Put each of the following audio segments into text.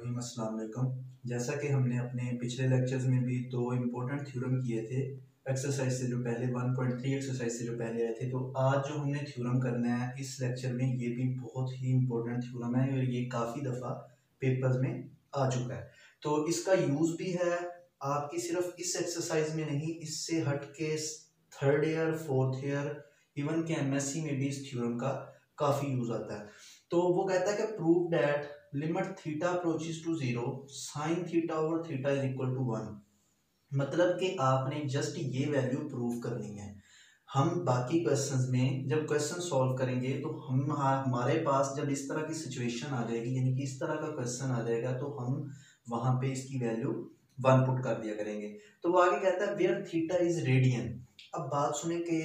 अस्सलाम जैसा कि हमने अपने पिछले लेक्चर्स में भी दो इम्पोर्टेंट थ्योरम किए थे एक्सरसाइज से जो पहले 1.3 एक्सरसाइज से जो पहले आए थे तो आज जो हमने थ्योरम करना है, इस लेक्चर में ये भी बहुत ही इम्पोर्टेंट थ्योरम है और ये काफ़ी दफ़ा पेपर्स में आ चुका है। तो इसका यूज़ भी है, आपकी सिर्फ़ इस एक्सरसाइज में नहीं, इससे हट के third year fourth year even के एम में भी इस थ्योरम का काफ़ी यूज़ आता है। तो वो कहता है कि prove that limit theta approaches to zero sine theta over theta is equal to one मतलब कि आपने जस्ट ये वैल्यू प्रूव करनी है। हम बाकी क्वेश्चंस में जब क्वेश्चन सॉल्व करेंगे तो हम हमारे पास जब इस तरह की सिचुएशन आ जाएगी, यानी कि इस तरह का क्वेश्चन आ जाएगा तो हम वहाँ पे इसकी वैल्यू वन पुट कर दिया करेंगे। तो वो आगे कहता है वेयर थीटा इज़ रेडियन अब बात सुने कि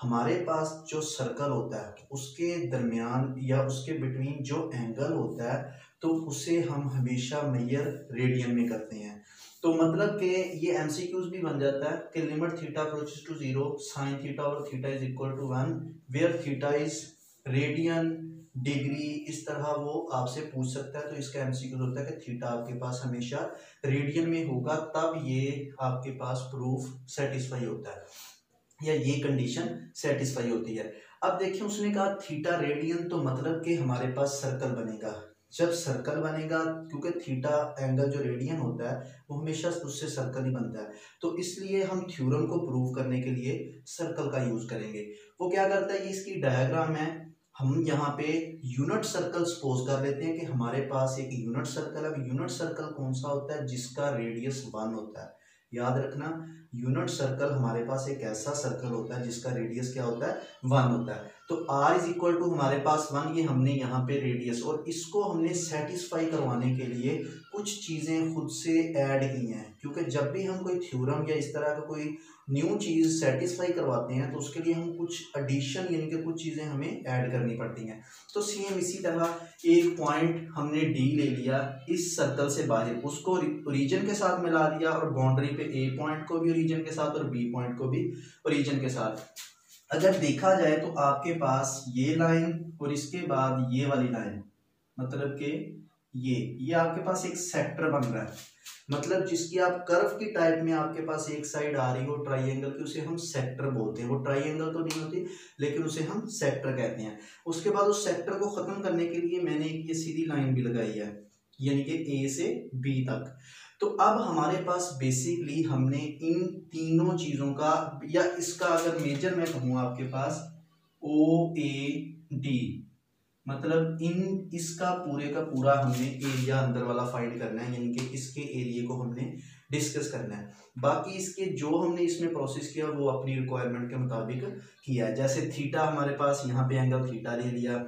हमारे पास जो सर्कल होता है, उसके दरमियान या उसके बिटवीन जो एंगल होता है तो उसे हम हमेशा मैयर रेडियन में करते हैं। तो मतलब कि ये एम भी बन जाता है कि limit theta approaches to zero sine theta और theta is equal to one where theta is radian degree इस तरह वो आपसे पूछ सकता है। तो इसका एमसीक्यू होता है कि थीटा आपके पास हमेशा रेडियन में होगा, तब ये आपके पास प्रूफ सेटिस्फाई होता है। या ये कंडीशन सेटिस्फाई होती है। अब देखिए, उसने कहा, थीटा रेडियन तो मतलब कि हमारे पास सर्कल बनेगा। जब सर्कल बनेगा, क्योंकि थीटा एंगल जो रेडियन होता है, वो हमेशा उससे सर्कल ही बनता है। तो इसलिए हम थ्योरम को प्रूव करने के लिए सर्कल का यूज़ करेंगे। वो क्या करता है, ये इसकी डायग्राम है। हम यहाँ पे यूनिट सर्कल सपोज़ कर लेते हैं कि हमारे पास एक यूनिट सर्कल है। यूनिट सर्कल कौन सा होता है, जिसका रेडियस वन होता है। याद रखना यूनिट सर्कल हमारे पास एक ऐसा सर्कल होता है जिसका रेडियस क्या होता है? वन होता है। तो आर इज़ इक्वल टू हमारे पास वन ये हमने यहाँ पे रेडियस और इसको हमने सेटिस्फाई करवाने के लिए कुछ चीज़ें खुद से ऐड की हैं। क्योंकि जब भी हम कोई थ्योरम या इस तरह का कोई न्यू चीज़ सेटिस्फाई करवाते हैं तो उसके लिए हम कुछ एडिशन यानी कि कुछ चीज़ें हमें ऐड करनी पड़ती हैं। तो सेम इसी तरह एक पॉइंट हमने डी ले लिया, इस सर्कल से बाहर, उसको ओरिजिन के साथ मिला दिया और बाउंड्री पे ए पॉइंट को भी ओरिजिन के साथ और बी पॉइंट को भी ओरिजिन के साथ। अगर देखा जाए तो आपके पास ये लाइन और इसके बाद ये वाली लाइन मतलब कि ये ये आपके पास एक सेक्टर बन रहा है। मतलब जिसकी आप कर्व की टाइप में आपके पास एक साइड आ रही हो ट्राइंगल की, उसे हम सेक्टर बोलते हैं। वो ट्राइंगल तो नहीं होती, लेकिन उसे हम सेक्टर कहते हैं। उसके बाद उस सेक्टर को खत्म करने के लिए मैंने एक ये सीधी लाइन भी लगाई है, यानी कि ए से बी तक। तो अब हमारे पास बेसिकली हमने इन तीनों चीज़ों का, या इसका अगर मेजर मैं कहूँ आपके पास ओ ए डी मतलब इन, इसका पूरे का पूरा हमने एरिया अंदर वाला फाइंड करना है, यानी कि इसके एरिया को हमने डिस्कस करना है। बाकी इसके जो हमने इसमें प्रोसेस किया, वो अपनी रिक्वायरमेंट के मुताबिक किया है। जैसे थीटा हमारे पास, यहाँ पे एंगल थीटा ले लिया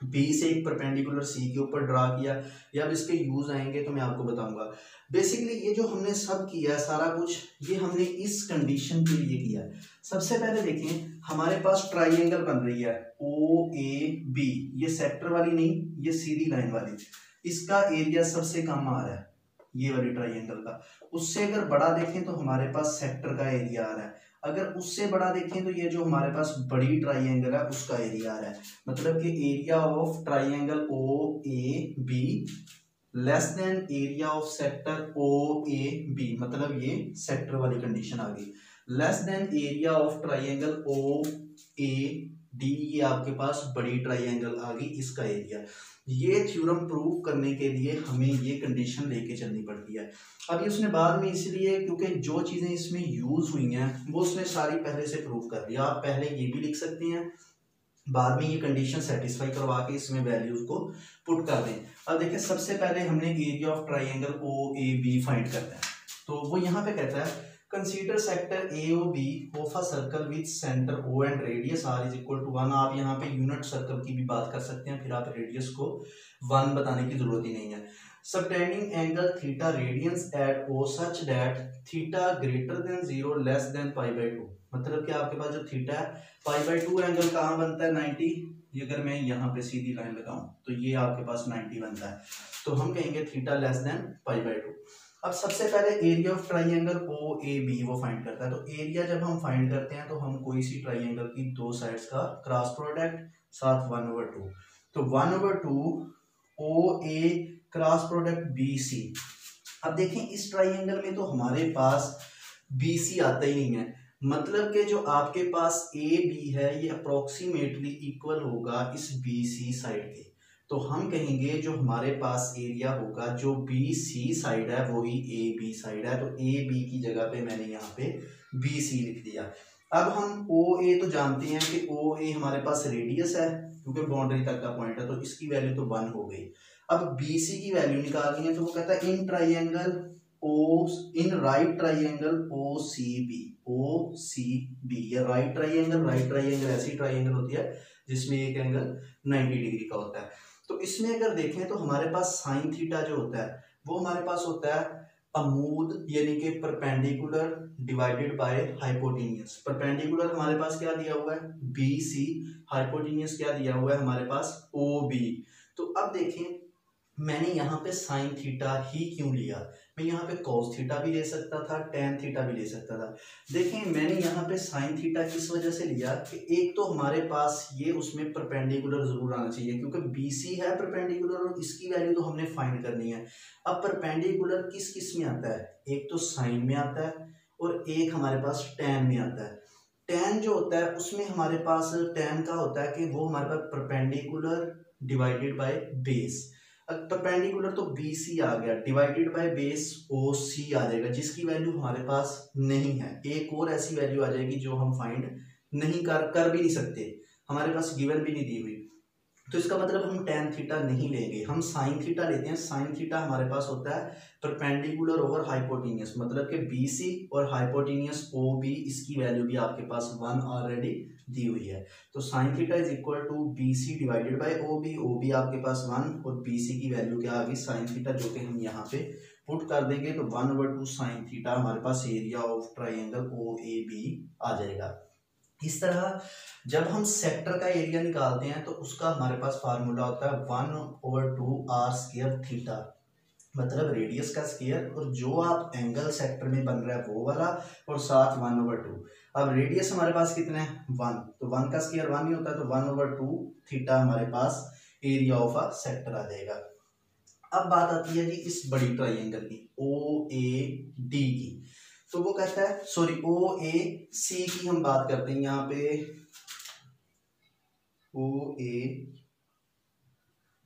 बी से एक परपेंडिकुलर सी के ऊपर ड्रा किया। या अब इसके यूज़ आएँगे तो मैं आपको बताऊँगा। बेसिकली ये जो हमने सब किया सारा कुछ, ये हमने इस कंडीशन के लिए किया सबसे पहले देखें हमारे पास ट्राइंगल बन रही है ओ ए बी ये सेक्टर वाली नहीं, ये सीधी लाइन वाली। इसका एरिया सबसे कम आ रहा है, ये वाली ट्राइंगल का। उससे अगर बड़ा देखें तो हमारे पास सेक्टर का एरिया आ रहा है। अगर उससे बड़ा देखें तो ये जो हमारे पास बड़ी ट्राइंगल है, उसका एरिया आ रहा है। मतलब कि area of triangle O A B less than area of sector O A B मतलब ये सेक्टर वाली कंडीशन आ गई। Less than area of triangle O A D ये आपके पास बड़ी ट्राइंगल आ गई इसका एरिया ये थ्योरम प्रूव करने के लिए हमें ये कंडीशन लेके चलनी पड़ती है। ये उसने बाद में इसलिए, क्योंकि जो चीज़ें इसमें यूज़ हुई हैं, वो उसने सारी पहले से प्रूव कर दिया आप पहले ये भी लिख सकते हैं। बाद में ये कंडीशन सेटिस्फाई करवा के इसमें वैल्यूज़ को पुट कर दें। अब देखिए, सबसे पहले हमने area of triangle O A B find करना है। तो वो यहाँ पे कहता है consider sector A O B of a circle with centre O and radius R is equal to one आप यहाँ पे यूनिट सर्कल की भी बात कर सकते हैं, फिर आप रेडियस को वन बताने की ज़रूरत ही नहीं है। Subtending angle theta radians at O such that theta greater than zero less than pi by two मतलब कि आपके पास जो थीटा है पाई बाई टू एंगल कहाँ बनता है? नाइनटी अगर मैं यहाँ पे सीधी लाइन लगाऊँ तो ये आपके पास नाइनटी बनता है। तो हम कहेंगे theta less than pi by two अब सबसे पहले area of triangle O A B वो फाइंड करता है। तो एरिया जब हम फाइंड करते हैं तो हम कोई सी ट्राइंगल की दो साइड्स का क्रॉस प्रोडक्ट साथ वन ओवर टू तो one over two O A cross product B C अब देखें, इस ट्राइंगल में तो हमारे पास बी सी आता ही नहीं है। मतलब कि जो आपके पास ए बी है, ये अप्रोक्सीमेटली इक्वल होगा इस बी सी साइड के। तो हम कहेंगे जो हमारे पास एरिया होगा, जो बी सी साइड है, वही ए बी साइड है। तो ए बी की जगह पे मैंने यहाँ पे बी सी लिख दिया। अब हम ओ ए तो जानते हैं कि ओ ए हमारे पास रेडियस है, क्योंकि बाउंड्री तक का पॉइंट है तो इसकी वैल्यू तो वन हो गई। अब बी सी की वैल्यू निकालनी है तो वो कहता है in triangle O in right triangle O C B O C B ये राइट ट्राइंगल राइट ट्राइंगल ऐसी ट्राइंगल होती है, जिसमें एक एंगल 90 डिग्री का होता है। तो इसमें अगर देखें तो हमारे पास साइन थीटा जो होता है, वो हमारे पास होता है अमूद यानी कि perpendicular divided by hypotenuse perpendicular हमारे पास क्या दिया हुआ है? बी सी हाइपोटीनियस क्या दिया हुआ है? हमारे पास ओ बी तो अब देखें, मैंने यहाँ पे साइन थीटा ही क्यों लिया? मैं यहाँ पे कॉस थीटा भी ले सकता था टेन थीटा भी ले सकता था। देखें, मैंने यहाँ पे साइन थीटा किस वजह से लिया कि एक तो हमारे पास ये उसमें परपेंडिकुलर ज़रूर आना चाहिए, क्योंकि बी सी है परपेंडिकुलर और इसकी वैल्यू तो हमने फाइंड करनी है। अब परपेंडिकुलर किस किसमें आता है? एक तो साइन में आता है और एक हमारे पास टेन में आता है। टेन जो होता है, उसमें हमारे पास टेन का होता है कि वो हमारे पास perpendicular divided by base perpendicular तो बी सी आ गया divided by base O C आ जाएगा, जिसकी वैल्यू हमारे पास नहीं है। एक और ऐसी वैल्यू आ जाएगी जो हम फाइंड नहीं कर कर भी नहीं सकते। हमारे पास गिवन भी नहीं दी हुई। तो इसका मतलब हम टेन थीटा नहीं लेंगे। हम साइन थीटा लेते हैं। साइन थीटा हमारे पास होता है परपेंडिकुलर ओवर हाइपोटीनियस मतलब कि बी सी और हाइपोटीनियस ओ बी इसकी वैल्यू भी आपके पास वन ऑलरेडी दी हुई है। तो sine theta is equal to B C divided by O B O B आपके पास वन और बी सी की वैल्यू क्या आ गई? साइन थीटा जो कि हम यहाँ पे पुट कर देंगे तो one over two sine theta हमारे पास area of triangle O A B आ जाएगा। इस तरह जब हम सेक्टर का एरिया निकालते हैं तो उसका हमारे पास फार्मूला होता है one over two R square theta मतलब रेडियस का स्केयर और जो आप एंगल सेक्टर में बन रहा है, वो वाला, और साथ वन ओवर टू अब रेडियस हमारे पास कितना है? वन तो वन का स्केयर वन ही होता है तो वन ओवर टू थीटा हमारे पास एरिया ऑफ़ अ सेक्टर आ जाएगा। अब बात आती है जी इस बड़ी ट्राइंगल की ओ ए डी की। तो वो कहता है सॉरी ओ ए सी की हम बात करते हैं यहाँ पे। ओ ए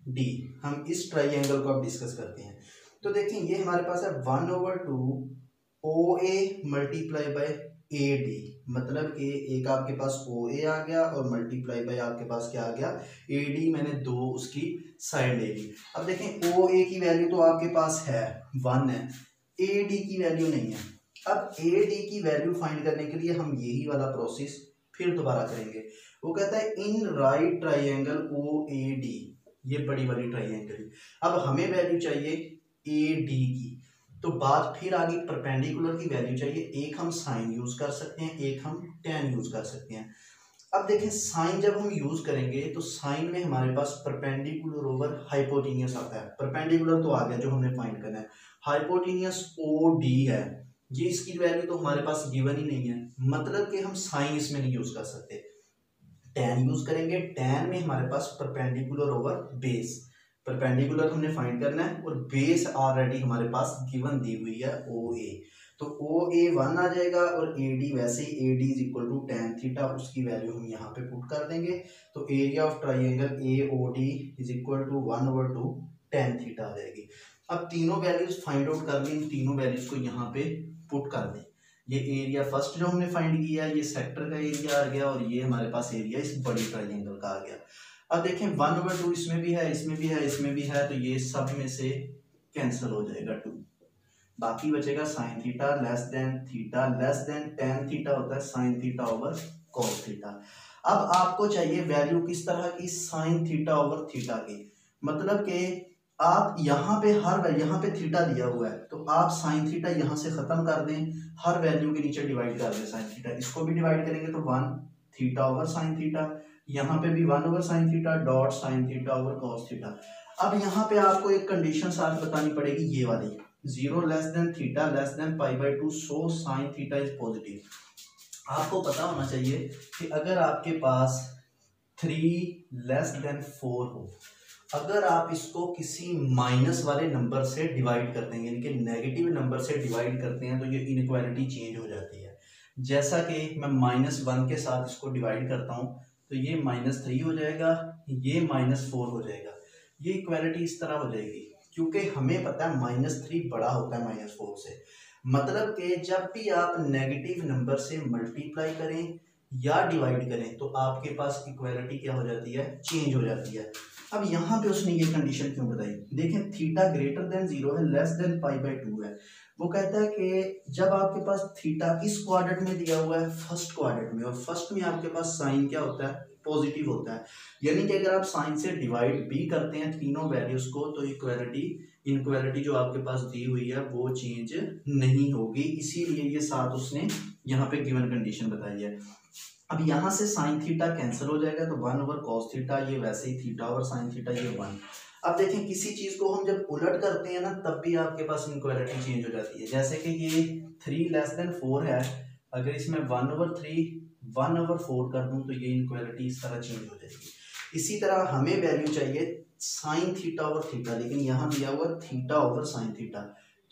डी हम इस ट्राइंगल को अब डिस्कस करते हैं। तो देखिए ये हमारे पास है one over two O A multiply by A D मतलब कि एक आपके पास ओ ए आ गया और मल्टीप्लाई बाय आपके पास क्या आ गया? ए डी मैंने दो उसकी साइड ले ली। अब देखें ओ ए की वैल्यू तो आपके पास है वन है। ए डी की वैल्यू नहीं है। अब ए डी की वैल्यू फाइंड करने के लिए हम यही वाला प्रोसेस फिर दोबारा करेंगे। वो कहता है in right triangle O A D ये बड़ी वाली ट्राइंगल अब हमें वैल्यू चाहिए ए डी की। तो बात फिर आगे परपेंडिकुलर की वैल्यू चाहिए। एक हम साइन यूज़ कर सकते हैं, एक हम टेन यूज़ कर सकते हैं। अब देखें साइन जब हम यूज़ करेंगे तो साइन में हमारे पास परपेंडिकुलर ओवर हाइपोटीनियस आता है। परपेंडिकुलर तो आ गया जो हमने फाइंड करना है। हाइपोटीनियस ओ डी है। ये इसकी वैल्यू तो हमारे पास गिवन ही नहीं है। मतलब कि हम साइन इसमें नहीं यूज़ कर सकते। टेन यूज़ करेंगे। टेन में हमारे पास परपेंडिकुलर ओवर बेस परपेंडिकुलर हमने फाइंड करना है और बेस ऑलरेडी हमारे पास गिवन दी हुई है ओ ए तो ओ ए वन आ जाएगा और ए डी वैसे ही A D is equal to tan theta उसकी वैल्यू हम यहाँ पे पुट कर देंगे। तो area of triangle A O D is equal to one over two tan theta आ जाएगी। अब तीनों वैल्यूज़ फाइंड आउट कर ली। तीनों वैल्यूज़ को यहाँ पे पुट कर दें। ये एरिया फ़र्स्ट जो हमने फाइंड किया, ये सेक्टर का एरिया आ गया और ये हमारे पास एरिया इस बड़ी ट्राइंगल का आ गया। अब देखें वन ओवर टू इसमें भी है, इसमें भी है, इसमें भी है तो ये सब में से कैंसिल हो जाएगा टू बाकी बचेगा sine theta less than theta less than tan theta होता है sine theta over cos theta अब आपको चाहिए वैल्यू किस तरह की? साइन थीटा ओवर थीटा की। मतलब कि आप यहाँ पे हर यहाँ पे थीटा दिया हुआ है तो आप साइन थीटा यहाँ से खत्म कर दें, हर वैल्यू के नीचे डिवाइड कर दें साइन थीटा इसको भी डिवाइड करेंगे तो one theta over sine theta यहाँ पे भी one over sine theta dot sine theta over cos theta अब यहाँ पे आपको एक कंडीशन साथ बतानी पड़ेगी, ये वाली। Zero less than theta less than pi by two so sine theta is positive आपको पता होना चाहिए कि अगर आपके पास थ्री लेस देन फोर हो अगर आप इसको किसी माइनस वाले नंबर से डिवाइड कर देंगे, यानी कि नेगेटिव नंबर से डिवाइड करते हैं तो ये इनक्वालिटी चेंज हो जाती है। जैसा कि मैं माइनस वन के साथ इसको डिवाइड करता हूँ तो ये माइनस थ्री हो जाएगा, ये माइनस फोर हो जाएगा। ये इक्वालिटी इस तरह हो जाएगी, क्योंकि हमें पता है माइनस थ्री बड़ा होता है माइनस फोर से। मतलब कि जब भी आप नेगेटिव नंबर से मल्टीप्लाई करें या डिवाइड करें तो आपके पास इक्वालिटी क्या हो जाती है? चेंज हो जाती है। अब यहाँ पे उसने ये कंडीशन क्यों बताई? देखें थीटा ग्रेटर देन ज़ीरो है less than pi by two है। वो कहता है कि जब आपके पास थीटा किस क्वाड्रेंट में दिया हुआ है फ़र्स्ट क्वाड्रेंट में, और फ़र्स्ट में आपके पास साइन क्या होता है? पॉजिटिव होता है। यानी कि अगर आप साइन से डिवाइड भी करते हैं तीनों वैल्यूज़ को तो इक्वालिटी इनक्वालिटी जो आपके पास दी हुई है, वो चेंज नहीं होगी। इसीलिए ये साथ उसने यहाँ पे गिवन कंडीशन बताई है। अब यहाँ से साइन थीटा कैंसिल हो जाएगा तो वन ओवर कॉस थीटा ये वैसे ही थीटा ओवर साइन थीटा ये वन अब देखें, किसी चीज़ को हम जब उलट करते हैं ना, तब भी आपके पास इनक्वालिटी चेंज हो जाती है। जैसे कि ये थ्री लेस देन फोर है, अगर इसमें one over three one over four कर दूँ तो ये इनक्वालिटी इस तरह चेंज हो जाएगी। इसी तरह हमें वैल्यू चाहिए साइन थीटा ओवर थीटा लेकिन यहाँ दिया हुआ थीटा ओवर साइन थीटा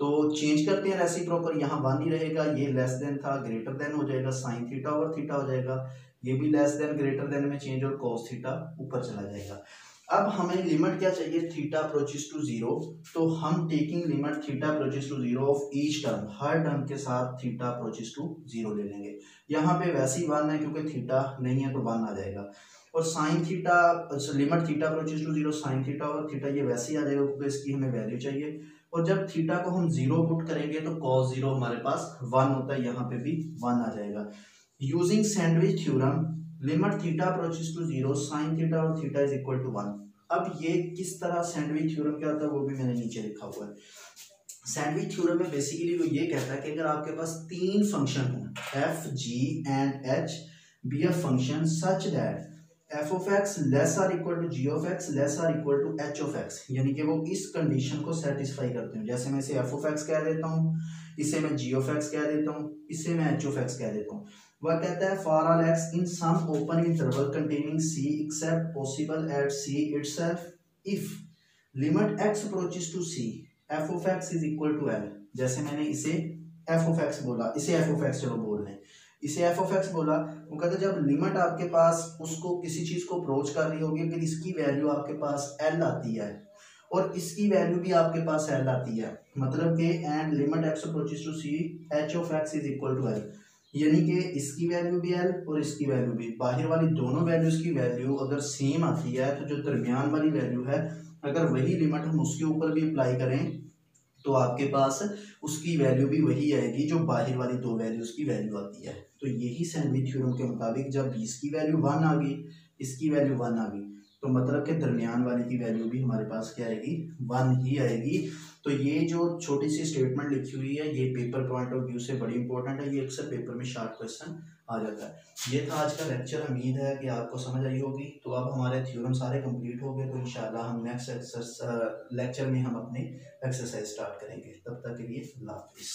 तो चेंज करते हैं रेसी प्रॉपर यहाँ वन ही रहेगा, ये लेस देन था ग्रेटर देन हो जाएगा साइन थीटा और थीटा हो जाएगा, ये भी लेस देन ग्रेटर देन में चेंज और कॉस थीटा ऊपर चला जाएगा। अब हमें लिमिट क्या चाहिए? थीटा अप्रोचेस टू ज़ीरो तो हम taking limit theta approaches to zero of each term her term के साथ थीटा अप्रोचेस टू ज़ीरो ले लेंगे। यहाँ पे वैसे ही वन है, क्योंकि थीटा नहीं है तो वन आ जाएगा। और sine theta limit theta approaches to zero sine theta और थीटा ये वैसे ही आ जाएगा, क्योंकि इसकी हमें वैल्यू चाहिए। और जब थीटा को हम ज़ीरो पुट करेंगे तो कॉस ज़ीरो हमारे पास वन होता है, यहाँ पे भी वन आ जाएगा। Using sandwich theorem limit theta approaches to zero sine theta और theta is equal to one अब ये किस तरह सैंडविच थ्योरम क्या होता है, वो भी मैंने नीचे लिखा हुआ है। सैंडविच थ्योरम में बेसिकली वो ये कहता है कि अगर आपके पास तीन फ़ंक्शन हो f g and h be a function such that f of x less or equal to g of x less or equal to h of x यानी कि वो इस कंडीशन को सेटिस्फाई करते हैं। जैसे मैं इसे एफ़ ऑफ़ एक्स कह देता हूँ, इसे मैं जी ऑफ़ एक्स कह देता हूँ, इसे मैं एच ऑफ़ एक्स कह देता हूँ। वह कहता है for all x in some open interval containing c except possibly at c itself if limit x approaches to c f of x is equal to l जैसे मैंने इसे एफ़ ऑफ़ एक्स बोला, इसे एफ़ ऑफ़ एक्स चलो बोल लें इसे F of x बोला वो कहता है, जब लिमिट आपके पास उसको किसी चीज़ को अप्रोच कर रही होगी अगर इसकी वैल्यू आपके पास एल आती है और इसकी वैल्यू भी आपके पास एल आती है। मतलब कि and limit x approaches to c h of x is equal to l यानी कि इसकी वैल्यू भी एल और इसकी वैल्यू भी। बाहर वाली दोनों वैल्यूज़ की वैल्यू अगर सेम आती है तो जो दरमियान वाली वैल्यू है, अगर वही लिमिट हम उसके ऊपर भी अप्लाई करें तो आपके पास उसकी वैल्यू भी वही आएगी, जो बाहर वाली दो वैल्यूज़ की वैल्यू आती है। तो यही सैंडविच थ्योरम के मुताबिक जब इसकी वैल्यू वन आ गई, इसकी वैल्यू वन आ गई तो मतलब के दरमियान वाले की वैल्यू भी हमारे पास क्या आएगी? वन ही आएगी। तो ये जो छोटी सी स्टेटमेंट लिखी हुई है, ये पेपर पॉइंट ऑफ़ व्यू से बड़ी इंपॉर्टेंट है। ये अक्सर पेपर में शार्ट क्वेश्चन आ जाता है। ये था आज का लेक्चर उम्मीद है कि आपको समझ आई होगी। तो अब हमारे थ्योरम सारे कंप्लीट हो गए तो इन हम नेक्स्ट लेक्चर में हम अपने एक्सरसाइज स्टार्ट करेंगे। तब तक के लिए अल्लाह हाफिज़।